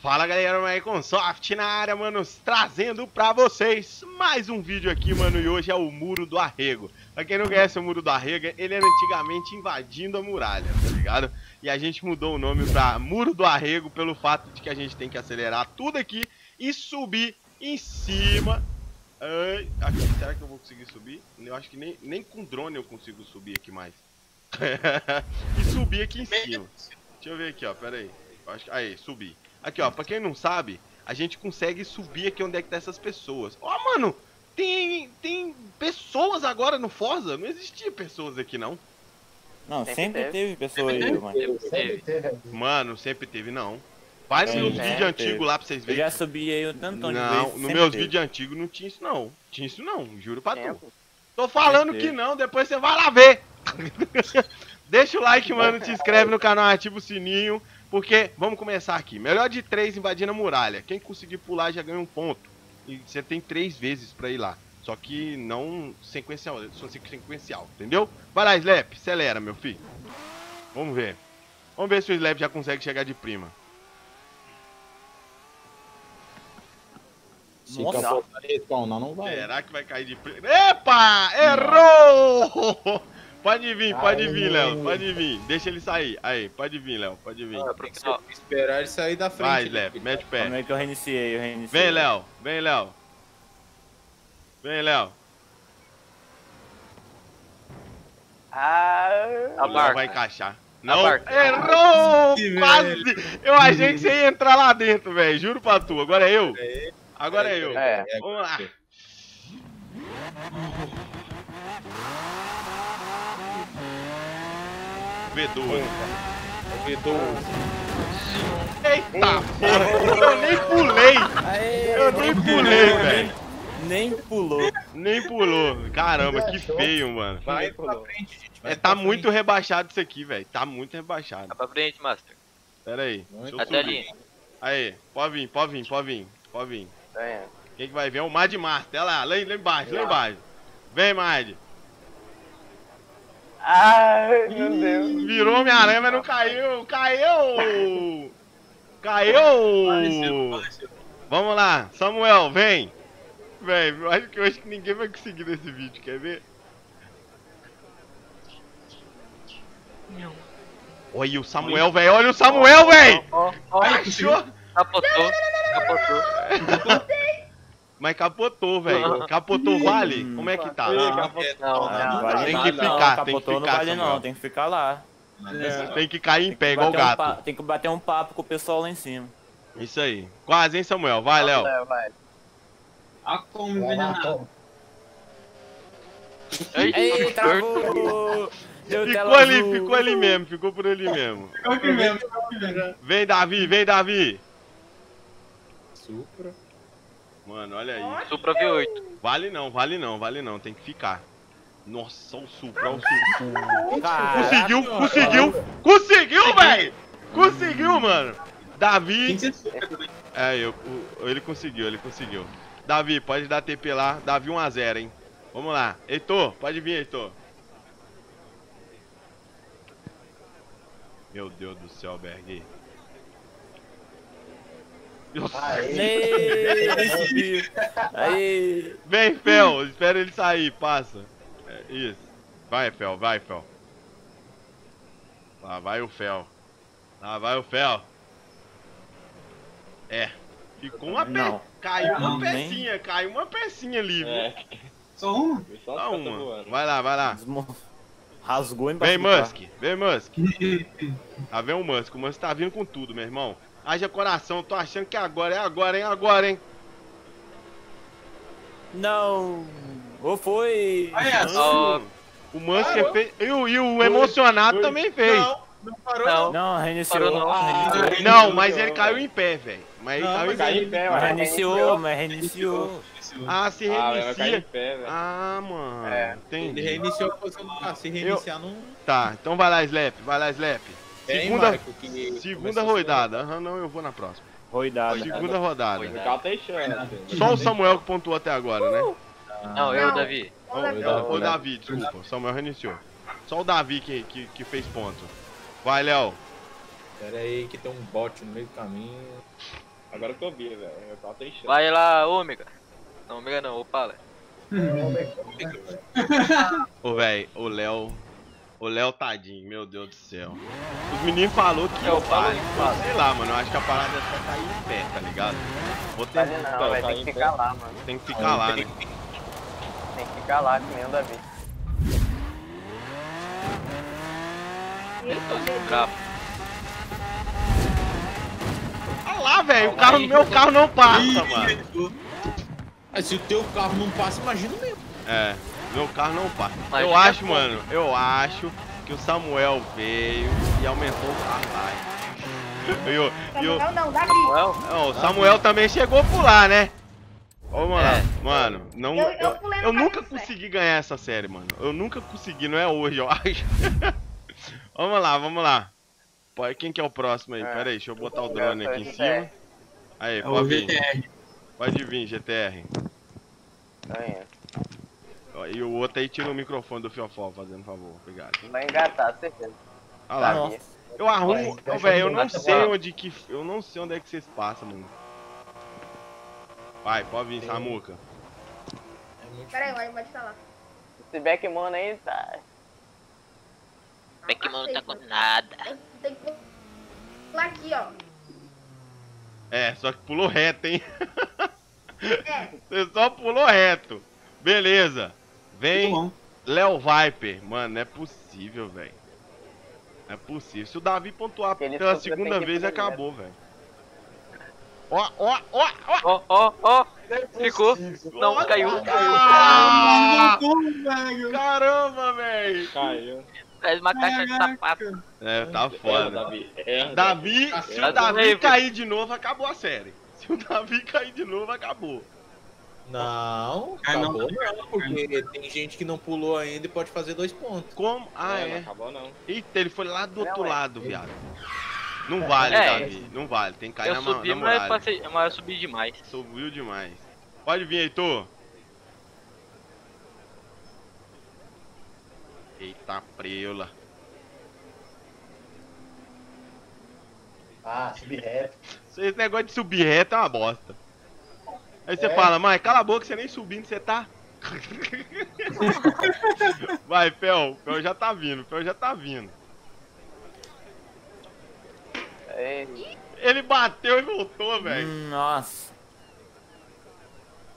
Fala galera, Microsoft na área, manos, trazendo pra vocês mais um vídeo aqui, mano, e hoje é o Muro do Arrego. Pra quem não conhece o Muro do Arrego, ele era antigamente invadindo a muralha, tá ligado? E a gente mudou o nome pra Muro do Arrego pelo fato de que a gente tem que acelerar tudo aqui e subir em cima. Ai, aqui, será que eu vou conseguir subir? Eu acho que nem, nem com drone eu consigo subir aqui mais. e subir aqui em cima. Deixa eu ver aqui, ó, pera aí. Acho que... Aí, subi. Aqui, ó, pra quem não sabe, a gente consegue subir aqui onde é que tá essas pessoas. Ó, mano, tem, tem pessoas agora no Forza? Não existia pessoas aqui, não. Não, Sempre sempre, teve. teve pessoa aí, mano. Sempre teve. Mano, sempre teve, não. Vai nos meus é, vídeos antigos lá pra vocês Eu verem. já subi aí um tantão de Não, vezes. nos sempre meus vídeos antigos não tinha isso, não. Tinha isso, não, juro pra tu. Tô falando Sempre que teve. não, depois você vai lá ver. Deixa o like, mano, se inscreve no canal, ativa o sininho, porque vamos começar aqui. Melhor de três invadindo a muralha. Quem conseguir pular já ganha um ponto. E você tem três vezes pra ir lá. Só que não sequencial, só sequencial, entendeu? Vai lá, Slap, acelera, meu filho. Vamos ver. Vamos ver se o Slap já consegue chegar de prima. Se Nossa. capotar respawnar, não vai. Será que vai cair de prima? Epa! Errou! Pode vir, pode vir, Léo. Pode vir. Deixa ele sair. Aí, pode vir, Léo. Pode vir. Ah, Tem que esperar ele sair da frente. Vai, né, filho? mete o Como pé. é que eu reiniciei? Eu reiniciei. Vem, Léo. Vem, Léo. Vem, Léo. Ah, a Não barca. vai encaixar. Não, errou! Quase! Eu achei que você ia entrar lá dentro, velho. Juro pra tu. Agora é eu. É, Agora é eu. É. Vamos lá. V2. Vedor. Eita porra! Eu nem pulei! Eu nem pulei, velho. Nem pulou. Nem pulou. Caramba, que feio, mano. Vai pra frente, gente. É, tá muito rebaixado isso aqui, velho. Tá muito rebaixado. Vai pra frente, Master. Pera aí. Muito Deixa eu Até subir. ali. Aí, pode vir, pode vir, pode vir. Pode vir. Quem que vai vir é o Mad Master. Olha lá, lá, lá embaixo, lá embaixo. Vem, Mad. Ai, meu Deus. Virou Homem-Aranha, mas não caiu. Caiu! Caiu! Vamos lá, Samuel, vem. Vem, eu acho que eu acho que ninguém vai conseguir nesse vídeo, quer ver? Olha o Samuel, velho. Olha o Samuel, velho. Ó, ó, Achou? capotou. Capotou. Mas capotou, velho. Capotou, vale? Como é que tá? Não, Ah, não, não, não. vale Tem que não, ficar, capotou, tem que não ficar, vale Samuel. não, tem que ficar lá. É, Tem que cair em pé, igual um gato. pa- tem que bater um papo com o pessoal lá em cima. Isso aí. Quase, hein, Samuel? Vai, Léo. Vai, vai. A como envenenado. Ei, travou! Deu Ficou ali, azul. ficou ali mesmo, ficou por ali mesmo. É o primeiro, é o primeiro. Vem, Davi, vem, Davi. Supra. Mano, olha aí. Supra V8. Vale não, vale não, vale não, tem que ficar. Nossa, o Supra, o Supra. Caraca, Conseguiu, conseguiu, conseguiu, velho! Conseguiu, mano. Davi. também. É, eu, o- ele conseguiu, ele conseguiu. Davi, pode dar TP lá. Davi 1x0, hein? Vamos lá. Heitor, pode vir, Heitor. Meu Deus do céu, Berg. Aí. Vem, Fel, espera ele sair, passa. É, isso. Vai, Fel, vai, Fel. Lá vai o Fel. Lá vai o Fel. É. Ficou uma peça. Não. Caiu uma pecinha, caiu uma pecinha ali, viu? Só uma? Só uma. Vai lá, vai lá. Desmo- Rasgou embaixo Vem. Musk, vem, Musk. Tá vendo o Musk? O Musk tá vindo com tudo, meu irmão. Haja coração, tô achando que é agora, é agora, hein? Agora, hein? Não. Ou foi. Aí, é, Ó, O Musk fez. E o, e o emocionado também fez. Não, não parou Não. não. Não, reiniciou. Parou não. reiniciou. Não, mas ele caiu em pé, velho. Mas ele Não, caiu em pé. em pé, Mas reiniciou, mas reiniciou. Ah, se Ah, reinicia. pé, velho. Ah, mano. É. Ele Entendi. reiniciou a posição carro. Se reiniciar, não. Tá, então vai lá, Slap. Vai lá, Slap. É, Segunda, Marco, que segunda rodada. Aham, não, eu vou na próxima. Roidada. Segunda rodada. O chance. Só o Samuel que pontuou até agora, né? não, eu, Davi. Ô, ô, Davi, desculpa. O Samuel reiniciou. Só o Davi que, que, que fez ponto. Vai, Léo. Pera aí que tem um bot no meio do caminho. Agora que eu vi, velho. Eu tava. Vai lá, ômega. Não, ômega não, Opala. Ô, velho, o Léo. O Léo tadinho, meu Deus do céu. Os meninos falaram que É, eu o Paulo pare. fala. Sei lá, mano. Eu acho que a parada é só cair em pé, tá ligado? Vou ter... Vale não, vai ter que ficar lá, mano. Tem que ficar lá, né? Tem que ficar lá, que nem o Davi. Olha lá, velho. O carro, meu carro não passa, mano. Ah, se o teu carro não passa, imagina o meu. É, meu carro não passa. Mas eu acho, mano, eu acho que o Samuel veio e aumentou o carro lá. E o, e o, Não, não, Davi. Não, o Samuel também chegou por lá, né? Vamos lá, É. mano, não, Eu- eu, eu eu nunca consegui ganhar essa série, mano. Eu nunca consegui, não é hoje, eu acho. vamos lá, vamos lá. Quem que é o próximo aí? É. Pera aí, deixa eu botar o Eu drone aqui em cima. Aí, É pode vir. Pode vir, GTR. Aí, Ó, E o outro aí tira o microfone do Fiofó, fazendo favor. Obrigado. vai engatar, certeza. Olha lá. Eu arrumo. Ô, velho, eu não sei falar. onde que. Eu não sei onde é que vocês passam, mano. Vai, pode vir, Tem. Samuca. É muito Pera aí, vai, vai falar. Esse Backmono aí tá. Não tá com nada. Tem que pular aqui, ó. É, só que pulou reto, hein? É, Você só pulou reto. Beleza. Vem. Léo Viper. Mano, não é possível, velho. Não é possível. Se o Davi pontuar Ele pela segunda vez, acabou, velho. Ó, ó, ó, ó. Ó, ó, ó. Ficou. Não, Olha, caiu. Ah, caramba, velho. Caiu. Traz uma caixa de sapato. É, tá Erra, foda. Davi. Erra, Davi, se o Tá Davi cair de novo, acabou a série. Se o Davi cair de novo, acabou. Não, Ah, não. acabou não, porque tem gente que não pulou ainda e pode fazer dois pontos. Como? Ah, É, não é. acabou não. Eita, ele foi lá do outro Não, é. lado, viado. Não vale, É. Davi. Não vale. Tem que cair Eu na, subi, na mas, passei, mas eu subi demais. Subiu demais. Pode vir, Heitor. Eita, preula. Ah, subir reto. Esse negócio de subir reto é uma bosta. Aí você É? fala, mãe, cala a boca, você nem subindo, você tá. Vai, Fel, Fel já tá vindo, Fel já tá vindo. Aí, Ele bateu e voltou, velho. Nossa.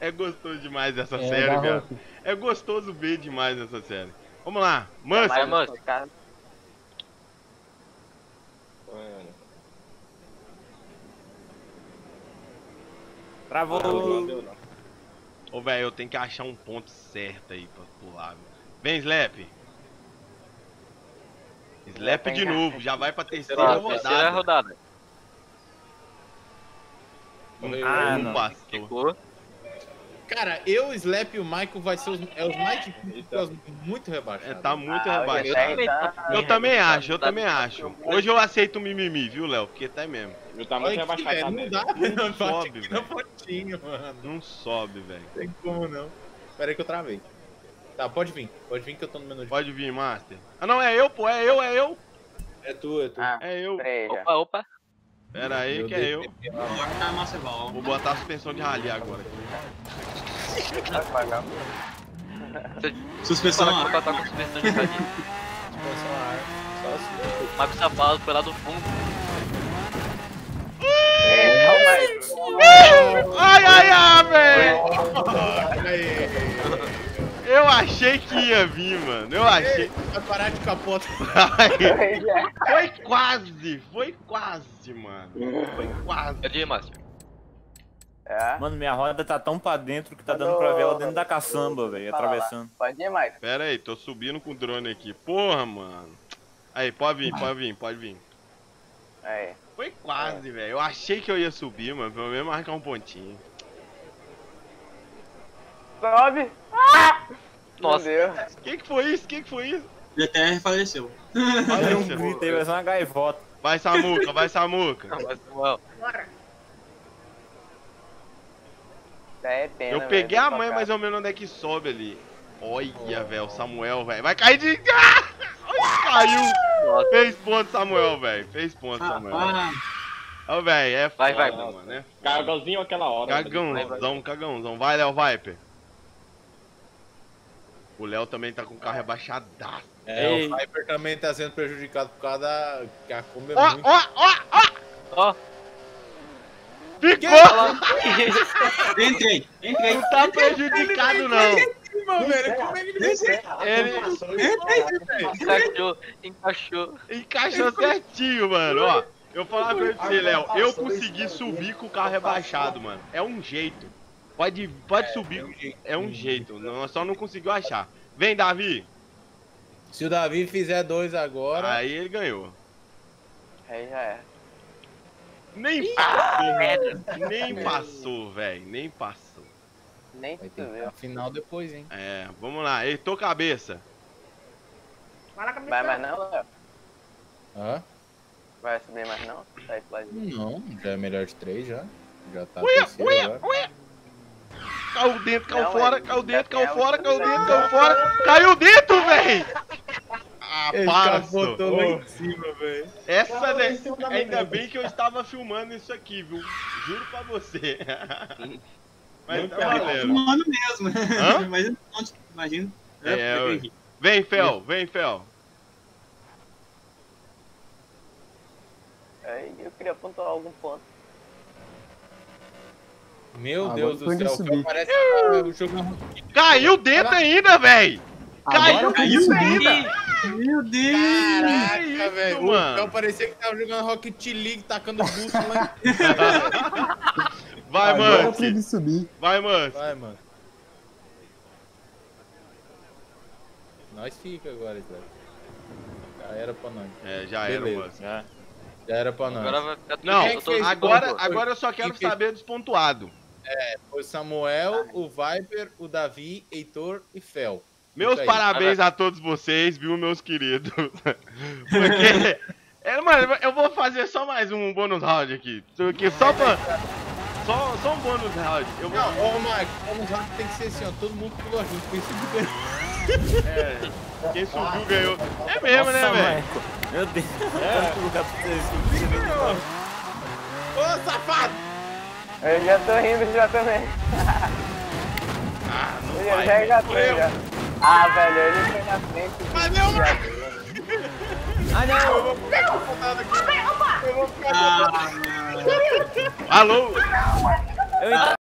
É gostoso demais essa É, série. Hulk. É gostoso ver demais essa série. Vamos lá, Manso. Manso. cara. Travou. Não deu não. Ô, velho, eu tenho que achar um ponto certo aí pra pular. Vem, Slap. Slap de novo, já vai pra terceira rodada. terceira rodada. Não, Ah, não não. passou. Ficou. Cara, eu, o Slap e o Michael vai ser os, é os mais difíceis, Eita. os muito É, rebaixados. tá muito Ah, rebaixado. Tá- Eu também acho, eu Tá- também acho. Hoje eu aceito o mimimi, viu, Léo? Porque tá mesmo. Eu tava muito rebaixado não dá Não sobe, velho. pontinha, mano. Não sobe, velho. Não tem como não. Pera aí que eu travei. Tá, pode vir. Pode vir que eu tô no menu de... Pode vir, Master. Ah, não, é eu, pô, é eu, é eu. É tu, é tu. Ah, É eu. freia. Opa, opa. Pera aí Meu que é eu. Tá. Vou botar a suspensão de rally agora. Vai pagar. Suspensão Fala a que eu tá com suspensão de radinho. Expansão a ar. Só assim. O Marcos Safado foi lá do fundo. Calma aí. Ai, ai, ai, velho. Eu achei que ia vir, mano. Eu achei. vai parar de capota. Foi quase, foi quase, mano. Foi quase. É de Master. É. Mano, minha roda tá tão pra dentro que tá dando pra ver ela dentro da caçamba, velho, lá. atravessando. Pode ir mais. Pera aí, tô subindo com o drone aqui. Porra, mano. Aí, pode vir, pode vir, pode vir. Aí. Foi quase, velho. Eu achei que eu ia subir, mano. Pelo menos marcar um pontinho. Sobe. Ah! Nossa. Deus. Que que foi isso? Que que foi isso? VTR faleceu. Olha Um grito aí, vai ser uma gaivota. Vai, Samuca, vai, Samuca. Não, mas, Samuel, bora. É pena, Eu peguei velho, a mãe mais ou menos onde é que sobe ali. Olha, velho, o Samuel, velho. Vai cair de. Ah! Caiu. Nossa. Fez ponto, Samuel, velho. Fez ponto, Samuel. Ah, Ô, velho, é Vai, foda, vai. mano, né? Cagãozinho aquela hora. velho. Cagãozão, cagãozão. Vai, Léo Viper. O Léo também tá com o carro rebaixadaço. É, Ei. o Viper também tá sendo prejudicado por causa da. que a Kombi é Ó, muito. ó, ó, ó! Ó, Ficou! entrei, entrei. Não tá prejudicado, não. Mano, velho, como é que ele Ele encaixou, encaixou. encaixou certinho, mano. Ó, eu falar pra você, Léo, eu consegui subir com o carro rebaixado, mano. É um jeito. Pode, pode subir. É um jeito. Não, só não conseguiu achar. Vem, Davi. Se o Davi fizer dois agora. Aí ele ganhou. Aí já é. Nem passou. Nem passou, velho. Nem passou. Nem a final depois, hein? É, vamos lá. Heitor cabeça. Vai lá, cabeça. Vai mais não, Léo? Hã? Vai subir mais não? Tá aí, Flávio. Não, já é melhor de três já. Já tá Uia, terceiro agora. uia. Caiu dentro, caiu Não, fora, mas caiu dentro, caiu fora, caiu dentro, caiu fora. Caiu dentro, véi! Ah, lá em cima, velho. Essa, né? Ainda bem que eu estava filmando isso aqui, viu? Juro pra você. Mas tá valendo. Fumando mesmo. Hã? É, eu ué. peguei. Vem, Fel, vem, Fel. Eu queria pontuar algum ponto. Meu Agora Deus do céu. Fel parece que o jogo Caiu dentro ainda, véi! Caiu dentro ainda! Meu Deus! Caraca, velho. O mano? Fel parecia que tava jogando Rocket League, tacando boost lá. Vai, mano. foi. Vai, mano. Vai, mano. Nós fica agora, Slack. Já era pra nós. É, já era, Beleza. mano. Já. Já era pra nós. Agora vai ficar tudo Não, é que fez agora, ponto? agora eu só quero fez- saber dos pontuados. Foi o Samuel, o Viper, o Davi, Heitor e Fel. Meus parabéns a todos vocês, viu, meus queridos? Porque. É, mano, eu vou fazer só mais um bônus round aqui. Porque só pra. Só, só um bônus round. Eu vou. Não, ô Mike, vamos lá, tem que ser assim, ó. Todo mundo pulou junto com isso. É, quem subiu ganhou. É mesmo, né, Nossa, velho? Michael. Meu Deus. Tanto lugar pra vocês. Ô, safado! Eu já tô rindo já também. Ah, não Eu já vai. engatei Eu- já. Ah, velho, ele foi na frente. Mas não, Já- Ah, não. Eu vou ficar botado aqui. Eu vou ficar Ah, Alô? Eu.